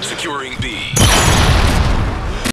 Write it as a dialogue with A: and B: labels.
A: Securing B.